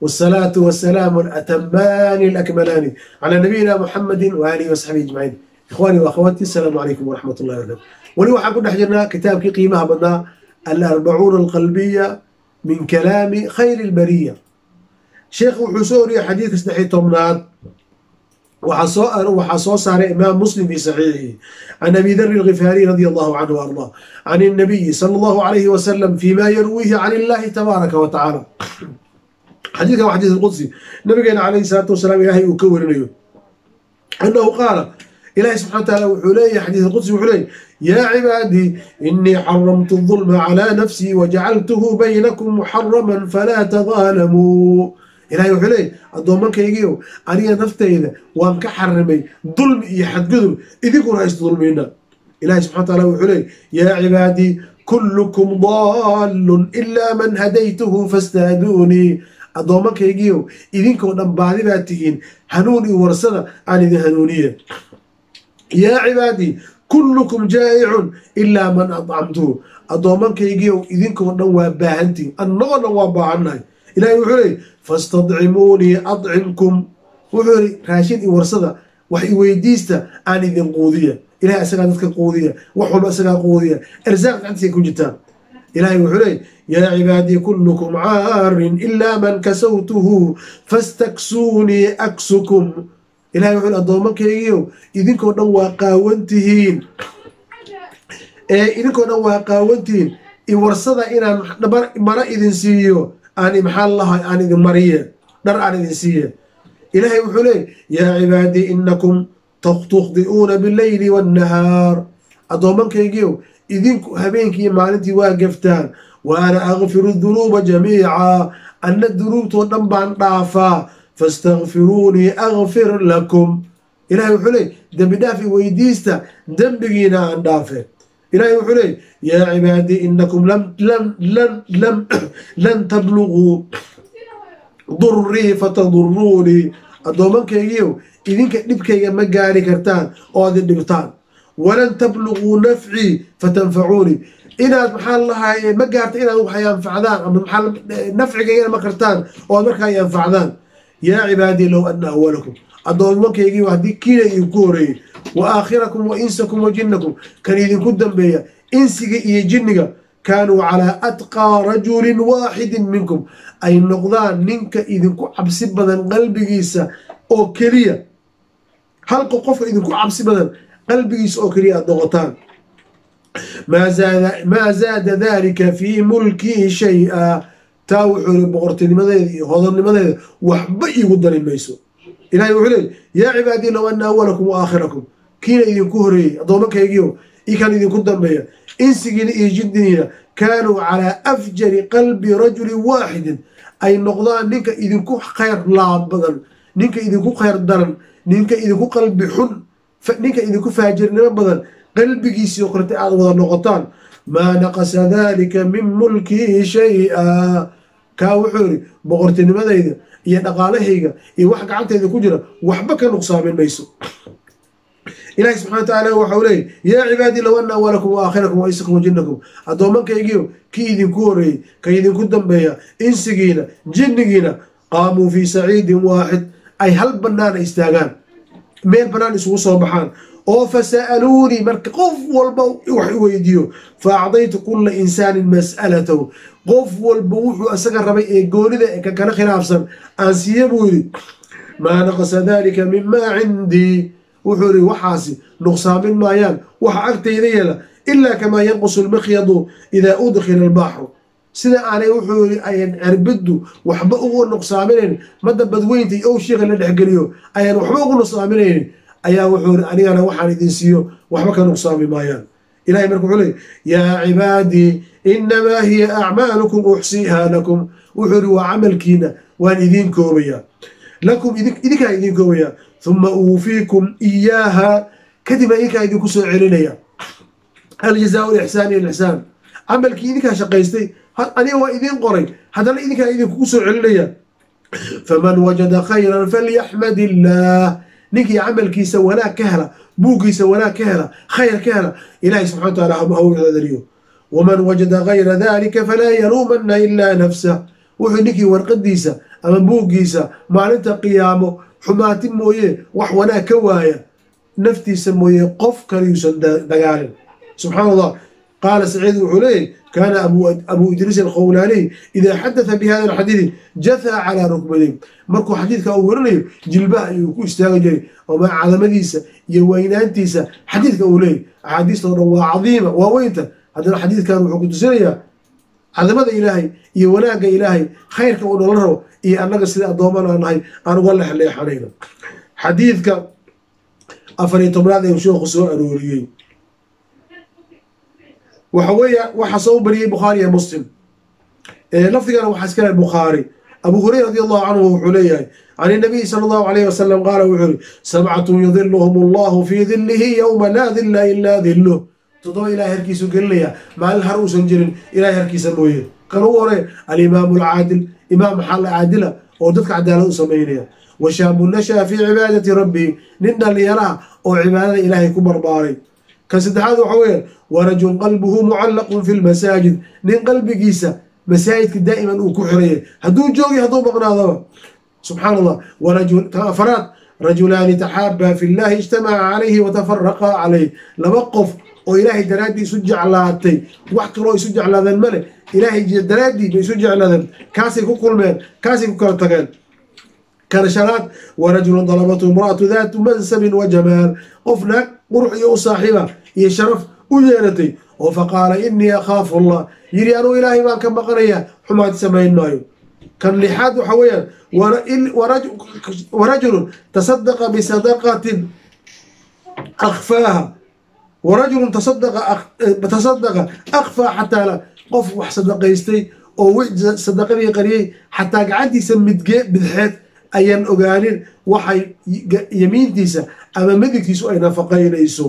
والصلاة والسلام الأتمان الأكملان على نبينا محمد وآله وصحبه أجمعين إخواني وأخواتي السلام عليكم ورحمة الله وبركاته ولي waxaan ku dhex jirnaa kitaabkii qiimaha badnaa alarbacuuna alqalbiya min kalaami khayri lbariya sheekh wuxuu soo wariyay xadiidka saddex tobnaad waxaa soo saaray imaam muslim fi saxiixihi can abi dari alghifaariy radi allahu canhu ardaa can الnabiyi sala allahu alayhi wasalam fima yarwiihi can xadiidkan waa xadiis qudsi. Nabigeena calayhi salaatu wasalaam ilaahay uu ka warinayo. Annahu qaala ilaahay subxana taala wuxuu leeyahay xadiis qudsi wuxuu leeyahy yaa cibaadii inii xaramtu dulma calaa nafsii wajacaltuhu baynakum muxaraman falaa tadaalamuu ilahay wuxuu leeyahy addoommankaygiiyow aniga nafteyda waan ka xarimay dulmi iyo xadgudub idinkuna hays dulmiyna ilahay subxana watacaala wuxuu leeyahy yaa cibaadii kullukum daalun ilaa man hadaytuhu fastahduunii addoomankaygiio idinkoo dhan baadi baad tihiin hanuun iyo warsada aan idin hanuuniye. Yaa cibaadii kullukum jaa'icun ilaa man adcamtuhu addoomankaygiio idinkoo dhan waa baahantihin annagoo dhan waa baahannahay ilahay wuxuu leeyay fastadcimuunii adcimkum wuxuu yihi raashin iyo warsada wax iweydiista aan idin quudiya ilahay isagaa dadka quudiya wax walba isagaa quudiya. Irsaaq gacantiisa ku jirtaan ilahay wuxuu leeyay yaa cibaadii kullukum caarin ilaa man kasawtuhu fastaksuunii aksukum. Ilahay wuxuu addoomankaygiio idinkoo dhan waa qaawantihiin. Ee idinkoo dhan waa qaawantihiin. Iwarsada inaan mara idin siiyo aan lahay aan idin mariye. Dhar aan idin siiye. Ilaahay wuxuu leeyay yaa cibaadii inakum tukhdi'uuna bileyli waannahaar addoomankaygiio idinku habeenkii maalintii waa gaftaan wa ana akfiru dunuuba jamiica anna dunuubtoo dhan baan dhaafaa fastakfiruunii akfir lakum ilahay wuxuu leeyay dembi dhaafi weydiista dembigiina aan dhaafe ilahay wuxuu leeyay yaa cibaadii inakum lan tabluguu durii fatadurruunii addoomankaygiio idinka dhibkayga ma gaari kartaan oo ad dhibtaan. Walan tabluguu nafcii fatanfacuunii inaad maxaa lahaye ma gaarta inaad waxay anfacdaan ama nafcigaygana ma kartaan oo ad markaa ay anfacdaan yaa cibaadii low ana awalakum addoomankaygiio haddii kiina idinku horeeyey wa aakhirakum wa insakum wa jinnakum. Kan idinku dambeeya insiga iyo jinniga kaanuu calaa atqaa rajulin waaxidin minkum. Ay noqdaan ninka idinku cabsi badan qalbigiisa oo keliya halka qofka idinku cabsi badan qalbigiisa oo keliya aad noqotaan. Maa zaada dalika fii mulkii shay-a. Taa wuxuu iri boqortinimadeeda iyo hodonnimadeeda waxba iigu dari mayso. Ilahay wuxuu leey yaa cibaadii low ana awalakum wa aakhirakum. Kiina idinku horeeyey addoomankaygiio i kan idinku dambeeya. Insigiina iyo jidiniina kaanuu calaa afjari qalbi rajulin waaxidin. Ay noqdaan ninka idinku khayr laab badan ninka idinku khayr daran ninka idinku qalbi xun ninka idinku faajirnimo badan qalbigiisii oo kalete aad wada noqotaan maa naqasa dalika min mulkii shay-a. Kaa wuxuu iri boqortinimadayda iyo dhaqaalahayga iyo wax gacantayda ku jira waxba ka nuqsaamin mayso. Ilahi subxana wa tacaala waxau leeyay yaa cibaadii low ana awalakum wa aakhirakum wa insakum wa jinnakum. Addoomankaygiio kii idinku horeeyey ka idinku dambeeya insigiina jinnigiina qaamuu fii saciidin waaxid ay hal banaana istaagaan meel bannaan isugu soo baxaan oo fasa'aluunii marka qof walba wax i weydiiyo fa acdaytu kulla insaanin mas'alatahu qof walba wuxuu isaga rabay ee goonida ka kala khilaafsan aan siiye buu yidhi maa naqasa dalika mimaa cindii? Wuxuu yidhi waxaasi nuqsaamin maayaan waxa agtayda yeela ilaa kamaa yanqusu lmikhyadu idaa udkhila albaxru sida aanay wuxuu yidhi ayan cirbiddu waxba ugu nuqsaaminayn madda badweynta iyo ow shiika la dhexgeliyo ayaan waxba ugu nuqsaaminaynin ayaa wuxuu yidhi anigana waxaan idin siiyo waxba ka nuqsaami maayaan. Ilahay marka wuxuu leey yaa cibaadii inamaa hiya acmaalukum uxsiihaa lakum. Wuxuu yidhi waa camalkiina waan idiin koobayaa. Lakum idinkaa idin koobaya huma uufiikum iyaaha kadibna idinkaa idinku soo celinaya. Aljazaau lixsaani alixsaan. Camalkii idinkaa shaqaystay aniga waa idiin qoray haddana idinkaa idinkugu soo celinaya faman wajada khayran falyaxmad illaah ninkii camalkiisa wanaag ka hela buuggiisa wanaag ka hela khayr ka hela ilahay subxana wa taala hawdariyo waman wajada gayra dalika falaa yaluumana ilaa nafsah wuxuu ninkii warqadiisa ama buuggiisa maalinta qiyaamo xumaati mooye wax wanaag ka waaya. Naftiisa mooye qof kaliyuusan dagaalin. Subxaan allah qaala saciid wuxuu leeyahy kaana abu idriis alkhawlaaniy idaa xadatha bi hada alxadiidi jathaa calaa rukbaday markuu xadiidka uu warinayo jilbaha ayuu ku istaagi jiray oma cadamadiisa iyo weynaantiisa xadiidka uu leeyahy axaadiistao dhan waa cadiima waa weynta haddana xadiidkan wuxuu ku tusinayaa cadamada ilaahay iyo wanaagga ilaahay khayrka uu nala rabo iyo annaga sida addooman aan nahay aan uga lexleexanayno xadiidka afar iyo tobnaad ee sheekhu soo arooriyey waxa weeya waxaa soo bariyey bukhaari iyo muslim. Lafdigana waxaa iska leh bukhaari abu hureyra radi allahu canhu wuxuu leeyahay can inabiyi sala allahu alayh wasalam qaala wuxuu yihi sabcatun yudiluhum allahu fii dilihi yowma laa dila ilaa diluh toddoba ilahay harkiisu gelinaya maalin har uusan jirin ilahay harkiisa mooye. Kan ugu hore alimaamu alcaadil imaam maxalla caadila oo dadka cadaalad u samaynaya wa shaabu nashaa fii cibaadati rabbihi nin dhalinyaraha oo cibaadada ilaahay ku barbaaray kan saddexaad waxa weeyaan warajul qalbuhu mucallaqun fi lmasaajid nin qalbigiisa masaajidka daa'iman uu ku xiraya hadduu joogi hadduu maqnaadaba subxaan allah kan afaraad. Rajulaani taxaabaa fi llahi ijtamaca calayhi watafaraqa calayh. Laba qof oo ilaahay daraaddii isu jeclaatay. Wax kaloo isu jeclaadeen male ilaahay daraaddii bay isu jeclaadeen. Kaasay ku kulmeen kaasay ku kala tageen. Kan shanaad warajulun dalabatu imra'atu daatu mansabin wa jamaal. Qof naag qurux iyo u saaxiiba iyo sharaf u yeeratay oo faqaala inii akhaafu allah. Yidhi anugu ilaahay baan ka baqanayaa xumaad samayn maayo. Kan lixaad waxa weeyaan warajulun tasadaqa bisadaqatin akfaaha warajulun tasadaqa akfaa xataa la qof wax sadaqaystay oo sadaqadii qariyey xataa gacantiisa midgee bidxeed ayaan ogaanin waxay yamiintiisa ama midigtiisu ay nafaqaynayso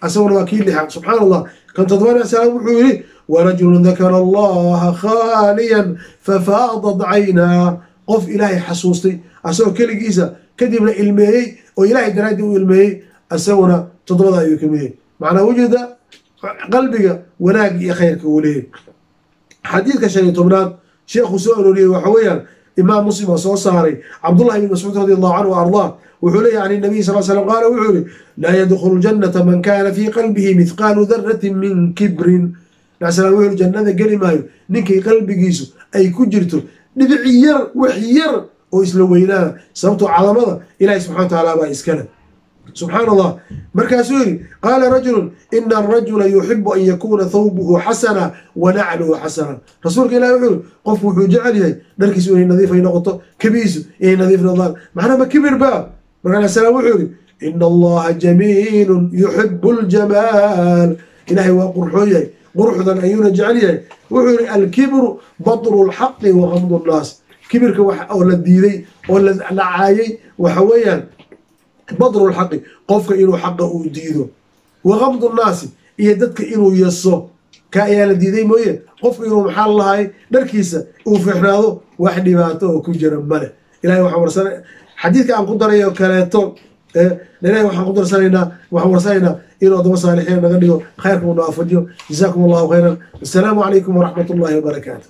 asaguna waa kii lixaad subxaan allah kan todobaan salaam wuxuu yihi warajulun dakara allaha khaaliyan fafaadat caynaa qof ilaahay xasuustay asagoo keligiisa kadibna ilmeeyey oo ilaahay daraaddii u ilmeeyey asaguna toddobada ayuu ka midiyey macnaa wujida qalbiga wanaag iyo khayrka uu leeyay xadiidka shan iyo tobnaad sheekhuu soo arooriyey waxa weeyaan imaam muslim oo soo saaray. Cabdullahi bn mascuud radi allahu canhu ardaa wuxuu leeyahy can nabiy sal slam qaala wuxuu yihi laa yadkhulu ljannata man kana fii qalbihi mithqaalu daratin min kibrin. Nacsala wuxuu yihi jannada geli maayo. Ninkay qalbigiisu ay ku jirto dhibici yar wax yar oo isla weynaana sababtoo cadamada ilahi subxana wa taala baa iskale subxaan allah markaasuu yihi qaala rajulun ina arajula yuxibu an yakuuna thawbuhu xasana wa nacluhu xasana rasuulka ilahi wuxuu yihi qofku wuxuu jecel yahay dharkiisu inay nadiif ay noqoto kabiisu inay nadiif noqdaan. Macnaa ma kibir ba markaa salaam wuxuu yihi ina allaha jamiilun yuxibu ljamaal ilahay waa qurxoon yahay quruxdan ayuuna jecel yahay. Wuxuu yihi alkibru batru lxaqi wa gamdu nnaas kibirka oo la diiday oo la caayay waxa weeyaan badru lxaqi qofka inuu xaqa uu diido. Wa gamdu nnaasi iyo dadka inuu yaso ka ayaa la diiday mooye? Qofka inuu maxaa lahay dharkiisa uu fiixnaado wax dhibaato oo ku jira male ilahay waxaan warsan xadiidka aan ku darayo kaleeto ilahay waxaan ku darsanaynaa waxaan warsanaynaa inuu addoma saalixiin naga dhigo khayrka uu naafajiyo jazaakum allahu khayran. Assalaamu calaykum waraxmat ullahi wabarakaatu